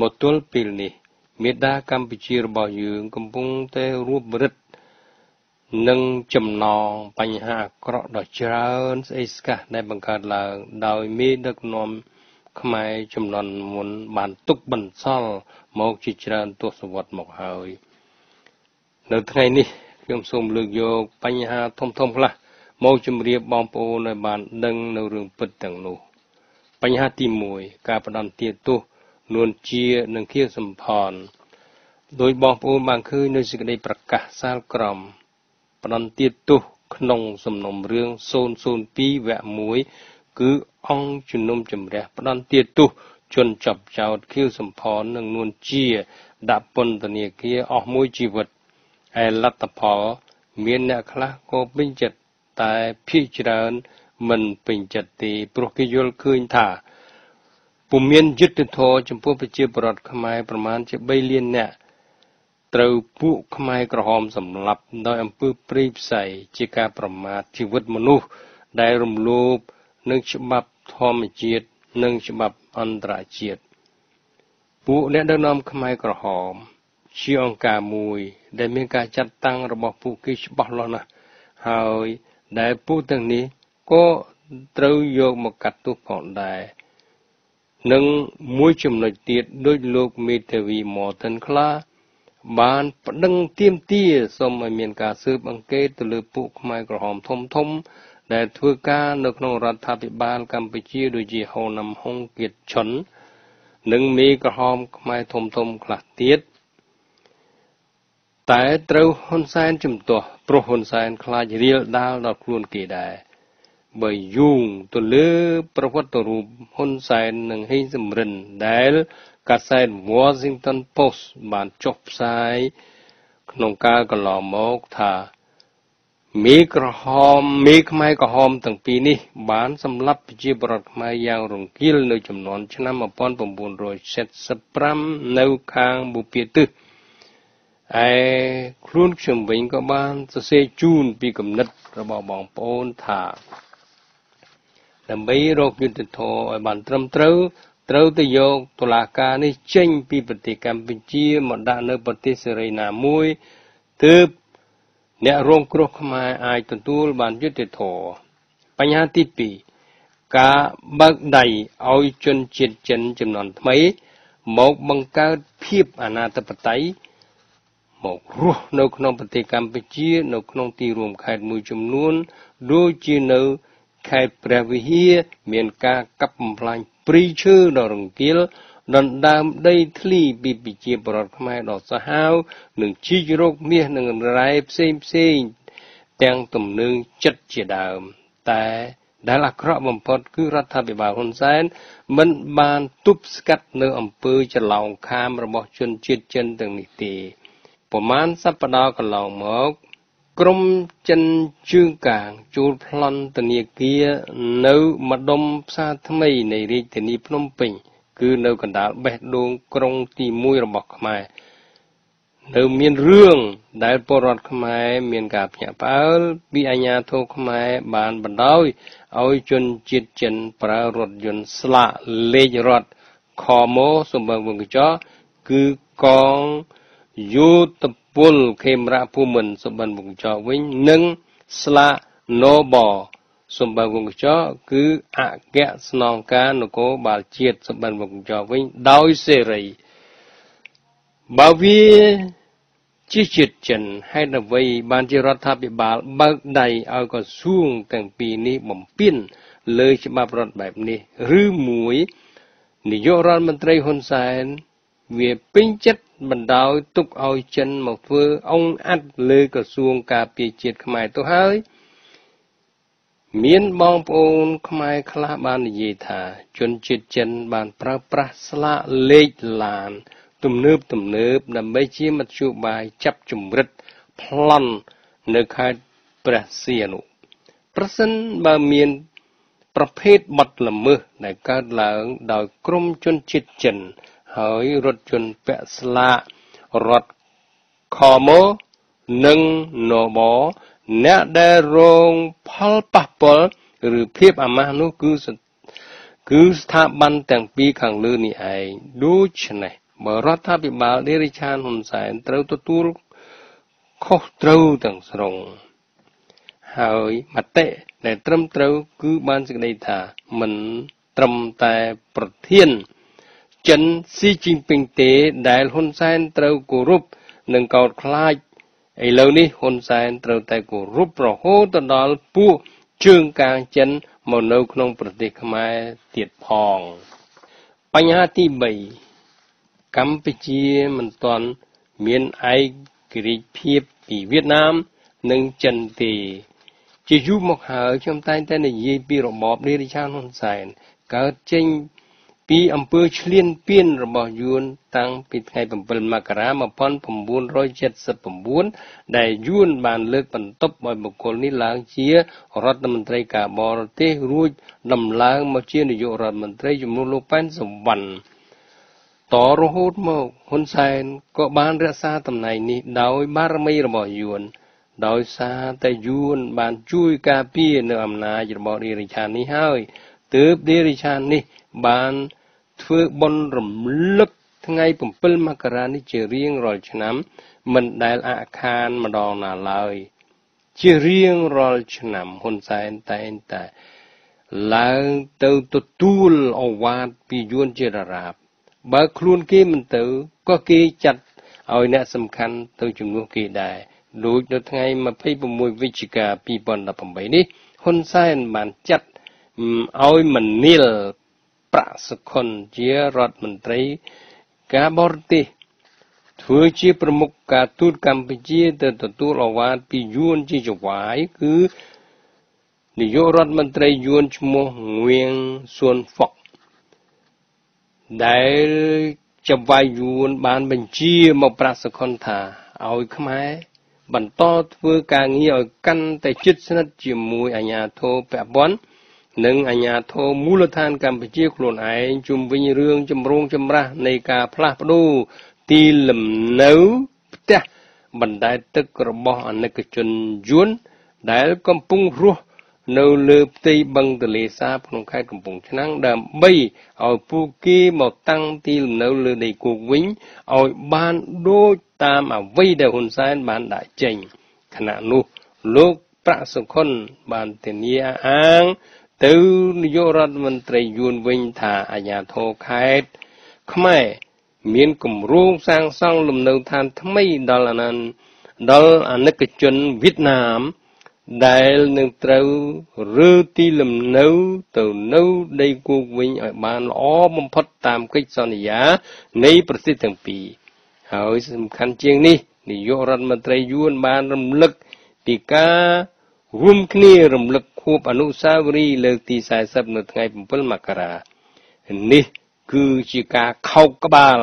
មកទល់ពេលនេះមេដាកម្ពុជារបស់យើងកំពុងតែរួបរឹតនឹងចំណងបញ្ហាអាក្រក់ដ៏ច្រើនស្អីស្កះដែលបង្កើតឡើង ដោយមេដឹកនាំខ្មែរចំនួនមុនបានទុកបន្សល់មកជាច្រើនទសវត្សរ៍មកហើយ នៅថ្ងៃនេះខ្ញុំសូមលើកយកបញ្ហាធំធំខ្លះមកជម្រាបបងប្អូនឲ្យបានដឹងនៅរឿងពិតទាំងនោះ បញ្ហាទី1ការផ្ដន់ទាទោស នួនជានិងខៀវសំផនដោយបងប្អូនបានឃើញនៅសេចក្តីប្រកាសសាលក្រមផ្ដន់ទាទោសក្នុងសំណុំរឿង002វគ្គ1គឺអង្គជំនុំជម្រះផ្ដន់ទាទោសជនចាប់ចោតខៀវសំផននិងនួនជា ដាក់ពន្ធនាគារអស់មួយជីវិតឯលទ្ធផល មានអ្នកខ្លះក៏ពេញចិត្តតែភាគច្រើនមិនពេញចិត្តទេព្រោះគេយល់ឃើញថា ពុំមានយុទ្ធធរចំពោះប្រជាពលរដ្ឋខ្មែរប្រមាណជា3លាននាក់ត្រូវពួកខ្មែរក្រហមសម្លាប់ដោយអំពើព្រៃផ្សៃជាការប្រមាថជីវិតមនុស្សដែលរំលោភនឹងច្បាប់ធម្មជាតិនិងច្បាប់អន្តរជាតិពួកអ្នកដឹកនាំខ្មែរក្រហម ជាអង្គការមួយ ដែលមានការចាត់តាំងរបស់ពួកគេច្បាស់លាស់ណាស់ហើយដែលពួកទាំងនេះក៏ត្រូវយកមកកាត់ទោសផងដែរ និងមួយចំណុចទៀតដោយលោកមេធាវី Morton ខ្លះបានប្តឹងទាមទារសូមឲ្យមានការស៊ើបអង្កេតទៅលើពួកខ្មែរក្រហមធំធំ ដែលធ្វើការនៅក្នុងរដ្ឋាភិបាលកម្ពុជាដូចជាហូណាំហុងគៀតឈុននិងមេក្រហមខ្មែរធំធំខ្លះទៀតតែត្រូវហ៊ុនសែនជំទាស់ព្រោះហ៊ុនសែនខ្លាចរៀលដាលដល់ខ្លួនគេដែរ បើយូងទៅលើប្រវត្តិរូបហ៊ុនសែននិងហ៊េងសំរិនដែលកាសែត Washington Post បានចុះផ្សាយក្នុងកាលកន្លងមកថាមេក្រហមមេខ្មែរក្រហមទាំងពីរនេះ បានសម្លាប់ប្រជាពលរដ្ឋខ្មែរយ៉ាងរង្គាលនៅចំនួនឆ្នាំ1975នៅខាងបុព្វាទិសឯខ្លួនខ្ញុំវិញក៏បានសរសេរជូនពីគំនិតរបស់បងប្អូនថា ដើម្បីរកយុត្តិធម៌ឲ្យបានត្រឹមត្រូវត្រូវទៅយកតុលាការនេះចេញពីប្រទេសកម្ពុជាមកដាក់នៅប្រទេសសេរីណាមួយទើបអ្នករងគ្រោះខ្មែរអាចទទួលបានយុត្តិធម៌បញ្ហាទី2ការបើកដៃឲ្យជនជាតិចិនចំនួនថ្មីមកបង្កើតភាពអនាធិបតេយ្យមករស់នៅក្នុងប្រទេសកម្ពុជា នៅក្នុងទីរួមខេត្តមួយចំនួនដូចជានៅ ខេត្តព្រះវិហារមានការកាប់បំផ្លាញព្រីឈើដ៏រង្គាលដណ្ដើមដីធ្លីពីប្រជាពលរដ្ឋខ្មែរដ៏សាហាវនិងជីករោគមាសនិងរ៉ែផ្សេងផ្សេងទាំងទំនើងចិត្តជាដើម តែដែលអាក្រក់បំផុតគឺរដ្ឋាភិបាលហ៊ុនសែនមិនបានទប់ស្កាត់នៅអំពើច្រឡោមខាមរបស់ជនជាតិចិនទាំងនេះទេប្រមាណសប្តាហ៍កន្លងមក ក្រុមចិនជើងកាងជួលប្លន់ធនាគារនៅម្ដុំផ្សារថ្មីនៃរាជធានីភ្នំពេញ គឺនៅកណ្ដាលបេះដូងក្រុងទី1របស់ខ្មែរនៅមានរឿងដែលពលរដ្ឋខ្មែរមានការភ្ញាក់ផ្អើលពីអាញាធរខ្មែរបានបណ្ដោយឲ្យជនជាតិចិនប្រើរថយន្តស្លាកលេខរដ្ឋខមសម្បូរវងកញ្ចក់គឺកងយោធ ពលខេមរៈភូមិន្ទសម្បិនវងកញ្ចក់វិញនិងស្លាកណូបសម្បិនវងកញ្ចក់គឺអគ្គស្នងការនគរបាលជាតិសម្បិនវងកញ្ចក់វិញដោយសេរីបើវាជាជាតិចិនហេតុអ្វី បានជារដ្ឋាភិបាលបើកដៃឲ្យក្រសួងទាំងពីរនេះបំពេញលើច្បាប់រដ្ឋបែបនេះ ឬមួយនាយករដ្ឋមន្ត្រីហ៊ុនសែន វាពេញចិត្តបណ្ដោយទុកឲ្យចិនមកធ្វើអង្គអាត់លើក្រសួងការពារជាតិខ្មែរទៅហើយមានបងប្អូនខ្មែរខ្លះបាននិយាយថាជនជាតិចិនបានប្រើប្រាស់ស្លាកលេខឡាន ទំនើបទំនើបដើម្បីជាមធ្យោបាយចាប់ជំរិតប្លន់នៅខេត្តព្រះសីហនុប្រសិនបើមានប្រភេទបទល្មើសដែលកើតឡើងដោយក្រុមជនជាតិចិន ហើយរថយន្តពាក់ស្លាករថខមនិងណបអ្នកដែលរងផលប៉ះពាល់ឬភាពអាម៉ាស់នោះគឺគឺស្ថាប័នទាំងពីរខាងលើនេះឯងដូច្នេះបើរដ្ឋាភិបាលឌីរិឆានហ៊ុនសែនត្រូវទទួលខុសត្រូវទាំងស្រុងហើយមតិដែលត្រឹមត្រូវគឺបានសេចក្តីថាមិនត្រឹមតែប្រធាន ចិនស៊ីជីនពីងទេ ដែលហ៊ុនសែនត្រូវគោរពនិងកោតខ្លាចឥឡូវនេះហ៊ុនសែនត្រូវតែគោរពរហូតដល់ពួកជើងកាងចិនមកនៅក្នុងប្រទេសខ្មែរទៀតផងបញ្ហាទី3កម្ពុជាមិនទាន់មានឯករាជ្យភាពពីវៀតណាមនិងចិនទេ ជាយូរមកហើយខ្ញុំតែងតែនិយាយពីរបបនារីឆានហ៊ុនសែនកើតចេញពី អំពើឈ្លានពានរបស់យួនតាំងពីថ្ងៃ7មករា1979ដែលយួនបានលើកបន្ទប់ឲ្យបុគ្គលនេះឡើងជារដ្ឋមន្ត្រីការបរទេសរួចដំឡើងមកជានាយករដ្ឋមន្ត្រីជំនួសលោកប៉ែនសំវណ្ណតរហូតមកហ៊ុនសែនក៏បានរក្សាតំណែងនេះដោយបារមីរបស់យួនដោយសារតែយួនបានជួយការពារនៅអំណាចរបស់រាជរដ្ឋាភិបាលនេះហើយទើបរាជរដ្ឋាភិបាលនេះបាន ធ្វើបុណ្យរំលឹកថ្ងៃ7មករានេះជារៀងរាល់ឆ្នាំ មិនដែលអាខានម្ដងណាឡើយ ជារៀងរាល់ឆ្នាំហ៊ុនសែនតែងតែឡើងទៅទទួលអវាទពីយួនជារារាបបើខ្លួនគេមិនទៅក៏គេចាត់ឲ្យអ្នកសំខាន់ទៅជំនួសគេដែរដូចនៅថ្ងៃ26វិច្ឆិកា2018នេះហ៊ុនសែនបានចាត់ឲ្យមនីល ប្រាក់សុខុនជារដ្ឋមន្ត្រីការបរទេសធ្វើជាប្រមុខការទូតកម្ពុជាទៅទទួលអវាទពីយួនជាចវាយគឺនាយករដ្ឋមន្ត្រីយួនឈ្មោះងៀងសួនហ្វុកដែលចវាយយួនបានបញ្ជាមកប្រាក់សុខុនថាឲ្យខ្មែរបន្តធ្វើការងារឲ្យកាន់តែជិតស្និទ្ធជាមួយអាជ្ញាធរពាក់ព័ន្ធ និងអាជ្ញាធរមូលដ្ឋានកម្ពុជាខ្លួនឯងជុំវិញរឿងចម្រូងចម្រាសនៃការផ្លាស់ប្ដូរទីលំនៅផ្ទះបណ្ដែតទឹករបស់អនិកជនយួនដែលកំពុងរស់នៅលើផ្ទៃបឹងទលេសាបក្នុងខេត្តកំពង់ឆ្នាំងដើម្បីឲ្យពួកគេមកតាំងទីលំនៅលើដីគោកវិញឲ្យបានដូចតាមអ្វីដែលហ៊ុនសែនបានដាក់ចេញខណៈនោះលោកប្រាក់សុខុនបានធានាអាង ទៅនាយករដ្ឋមន្ត្រីយួនវិញថាអាញាធរខេត្តខ្មែរមានគម្រោងសាងសង់លំនៅឋានថ្មីដល់អានដល់អនិកជនវៀតណាមដែលនឹងត្រូវរើទីលំនៅទៅនៅដីគោកវិញឲ្យបានល្អបំផុតតាមកិច្ចសន្យានៃប្រទេសទាំងពីរហើយសំខាន់ជាងនេះនាយករដ្ឋមន្ត្រីយួនបានរំលឹកពីការរួមគ្នារំលឹក ខួបអនុស្សាវរីយ៍លើកទី40នៅថ្ងៃ7មករានេះគឺជាការខោកក្បាល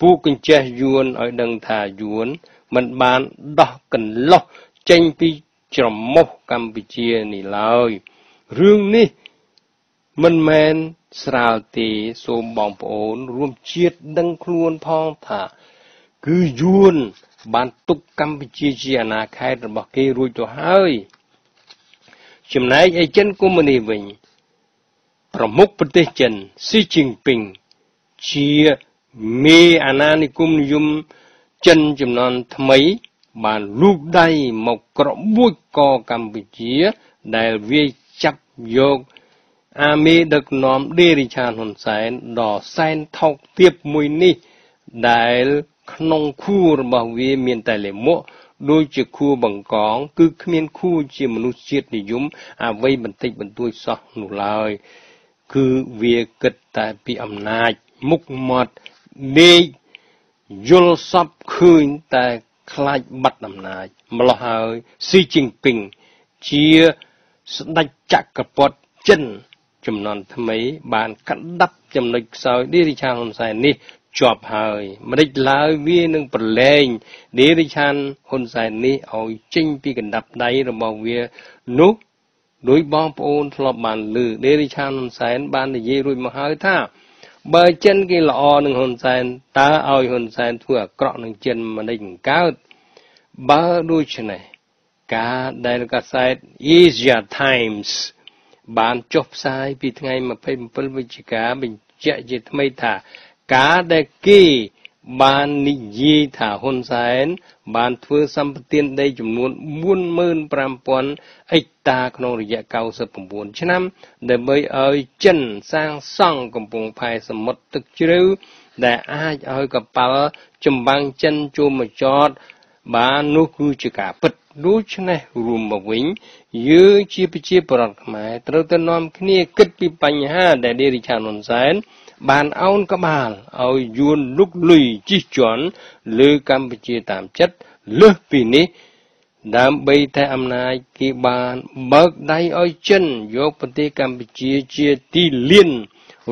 ពូកញ្ចេះយួនឲ្យដឹងថាយួនមិនបានដោះកន្លោះចេញពីច្រមុះកម្ពុជានេះឡើយរឿងនេះមិនមែនស្រាលទេសូមបងប្អូនរួមជាតិដឹងខ្លួនផងថា គឺយួនបានទុកកម្ពុជាជាអាណាខេត្តរបស់គេរួចទៅហើយ ចំណែកឯចិនកុម្មុយនីវិញ ប្រមុខប្រទេសចិនស៊ីជីងពីងជាមេអាណានិគមនិយមចិនចំនួនថ្មី បានលូកដៃមកក្របួចកកម្ពុជា ដែលវាចាប់យកអាមេដឹកនាំដេរិឆានហ៊ុនសែនដ៏សែនថោកទាបមួយនេះ ដែលក្នុងខួររបស់វាមានតែលាមក ដូចជាខួរបង្កង គឺគ្មានខួរជាមនុស្សជាតិនិយមអ្វីបន្តិចបន្តួចសោះនោះឡើយ គឺវាគិតតែពីអំណាចមុខមាត់ដេកយល់សពឃើញតែខ្លាចបាត់អំណាចម្លោះហើយស៊ីជីងពីងជាស្ដេចចក្រពត្តិចិនចំនួនថ្មីបានកាត់ដាប់ចំណុចខ្សោយឌីរិឆាហ៊ុនសែននេះ ជាប់ហើយមិនដេចឡើយវានឹងប្រឡែងឌីរិឆានហ៊ុនសែននេះឲ្យចេញពីកណ្ដាប់ដៃរបស់វានោះដោយបងប្អូនធ្លាប់បានលើឌីរិឆានហ៊ុនសែនបាននិយាយរួចមកហើយថាបើចិនគេល្អនឹងហ៊ុនសែនតើឲ្យហ៊ុនសែនធ្វើអាក្រក់នឹងចិនមិនដេចកើតបើដូច្នេះការដែលកាសែត Asia Times បានចុះផ្សាយពីថ្ងៃ27វិច្ឆិកាបញ្ជាក់ជាថ្មីថា ការដែលគេបាននិយាយថាហ៊ុនសែន បានធ្វើសម្បទានដីចំនួន45,000អិកតាក្នុងរយៈ99ឆ្នាំ ដើម្បីឲ្យចិនសាងសង់កំពង់ផែសមុទ្រទឹកជ្រៅដែលអាចឲ្យកប៉ាល់ចម្បាំងចិនចូលមកចត បាននោះគឺជាការពិត ដូច្នេះរួមមកវិញយើងជាប្រជាពលរដ្ឋខ្មែរត្រូវតែនាំគ្នាគិតពីបញ្ហាដែលឌីរិឆានហ៊ុនសែនបានអោនក្បាលឲ្យយួនលុកលុយជិះជាន់លើកម្ពុជាតាមចិត្តលើសពីនេះដើម្បីតែអំណាចគេបានបើកដៃឲ្យចិនយកប្រទេសកម្ពុជាជាទីលាន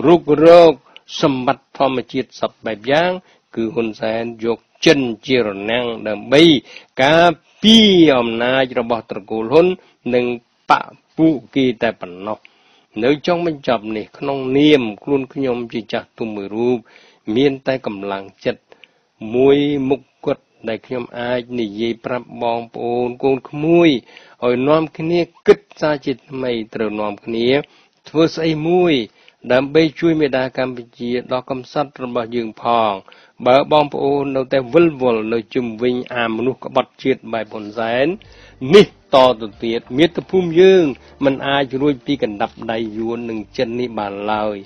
រុករកសម្បត្តិធម្មជាតិសពបែបយ៉ាង គឺហ៊ុនសែនយកចិនជារនាំងដើម្បីការពារអំណាចរបស់ត្រកូលហ៊ុននិងបពុគេតែប៉ុណ្ណោះនៅចុងបញ្ចប់នេះក្នុងនាមខ្លួនខ្ញុំជាចាស់ទុំមួយរូបមានតែកម្លាំងចិត្តមួយមុខគត់ដែលខ្ញុំអាចនិយាយប្រាប់បងប្អូនកូនក្មួយឲ្យនាំគ្នាគិតសារជាថ្មីត្រូវនាំគ្នាធ្វើស្អីមួយដើម្បីជួយមេដាកម្ពុជាដល់កំសត់របស់យើងផង បើបងប្អូននៅតែវិលវល់នៅជុំវិញអាមនុស្សក្បត់ជាតិបែបហ៊ុនសែននេះតទៅទៀតមាតុភូមិយើងមិនអាចរួចពីកណ្ដាប់ដៃយួននិងចិននេះបានឡើយ